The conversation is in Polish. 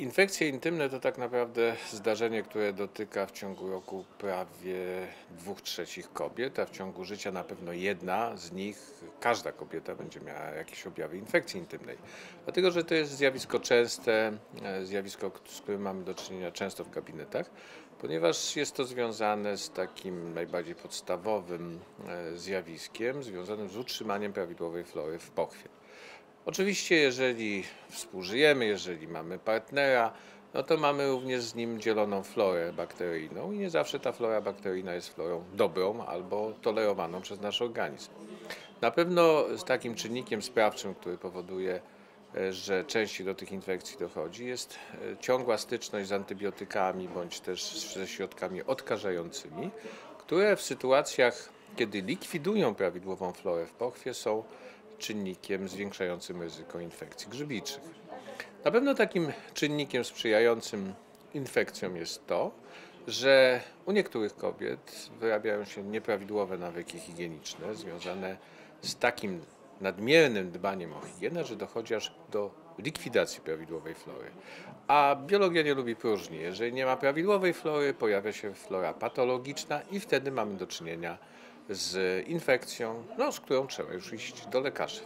Infekcje intymne to tak naprawdę zdarzenie, które dotyka w ciągu roku prawie dwóch trzecich kobiet, a w ciągu życia na pewno jedna z nich, każda kobieta będzie miała jakieś objawy infekcji intymnej. Dlatego, że to jest zjawisko częste, e, zjawisko, z którym mamy do czynienia często w gabinetach, ponieważ jest to związane z takim najbardziej podstawowym e, zjawiskiem, związanym z utrzymaniem prawidłowej flory w pochwie. Oczywiście, jeżeli współżyjemy, jeżeli mamy partnera, no to mamy również z nim dzieloną florę bakteryjną i nie zawsze ta flora bakteryjna jest florą dobrą albo tolerowaną przez nasz organizm. Na pewno z takim czynnikiem sprawczym, który powoduje, e, że częściej do tych infekcji dochodzi, jest e, ciągła styczność z antybiotykami bądź też ze środkami odkażającymi, które w sytuacjach, kiedy likwidują prawidłową florę w pochwie, są czynnikiem zwiększającym ryzyko infekcji grzybiczych. Na pewno takim czynnikiem sprzyjającym infekcjom jest to, że u niektórych kobiet wyrabiają się nieprawidłowe nawyki higieniczne związane z takim nadmiernym dbaniem o higienę, że dochodzi aż do likwidacji prawidłowej flory. A biologia nie lubi próżni. Jeżeli nie ma prawidłowej flory, pojawia się flora patologiczna i wtedy mamy do czynienia z infekcją, no, z którą trzeba już iść do lekarza.